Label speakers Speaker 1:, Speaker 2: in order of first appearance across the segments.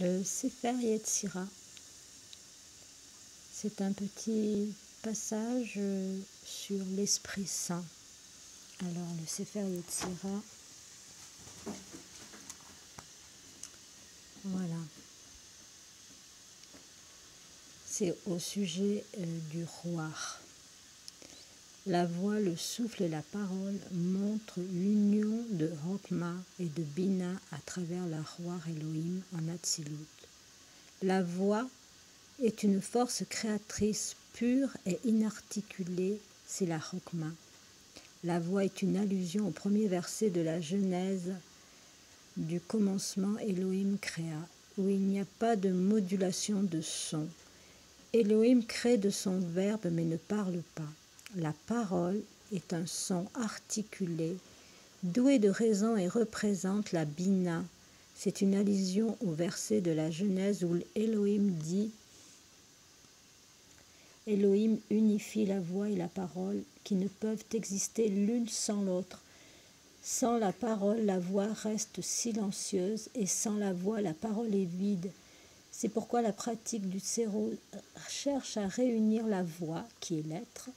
Speaker 1: le Sefer Yetzira. C'est un petit passage sur l'Esprit Saint. Alors, le Sefer Yetzira. Voilà. C'est au sujet euh, du roi. La voix, le souffle et la parole montrent l'union de Hokma et de Bina à travers la roi Elohim en Atzilut. La voix est une force créatrice pure et inarticulée, c'est la Hokma. La voix est une allusion au premier verset de la Genèse du commencement Elohim créa, où il n'y a pas de modulation de son. Elohim crée de son verbe mais ne parle pas. La parole est un son articulé, doué de raison et représente la bina. C'est une allusion au verset de la Genèse où Elohim dit Elohim unifie la voix et la parole qui ne peuvent exister l'une sans l'autre. Sans la parole, la voix reste silencieuse et sans la voix, la parole est vide. C'est pourquoi la pratique du cerveau cherche à réunir la voix, qui est l'être,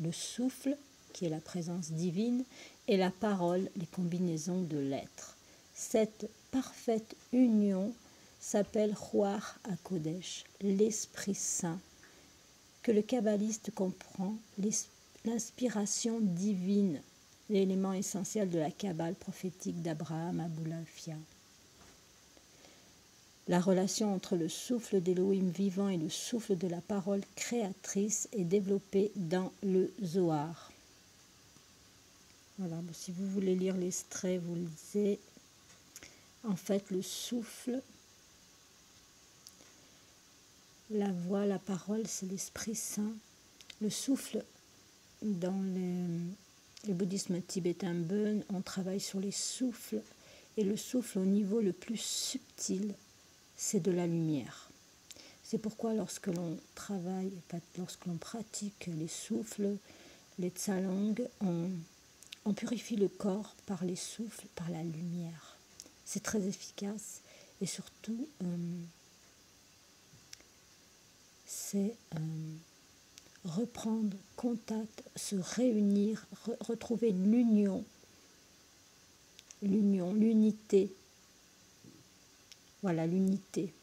Speaker 1: le souffle, qui est la présence divine, et la parole, les combinaisons de l'être. Cette parfaite union s'appelle Ruach HaKodesh, l'Esprit Saint, que le kabbaliste comprend, l'inspiration divine, l'élément essentiel de la Kabbale prophétique d'Abraham Aboulafia. La relation entre le souffle d'Elohim vivant et le souffle de la parole créatrice est développée dans le Zohar. Voilà, si vous voulez lire l'extrait, vous lisez. En fait, le souffle, la voix, la parole, c'est l'Esprit Saint. Le souffle, dans le, bouddhisme tibétain Bön, on travaille sur les souffles et le souffle au niveau le plus subtil c'est de la lumière. C'est pourquoi lorsque l'on travaille, lorsque l'on pratique les souffles, les tsalang, on, purifie le corps par les souffles, par la lumière. C'est très efficace et surtout, euh, c'est euh, reprendre contact, se réunir, retrouver l'union, l'union, l'unité voilà l'unité.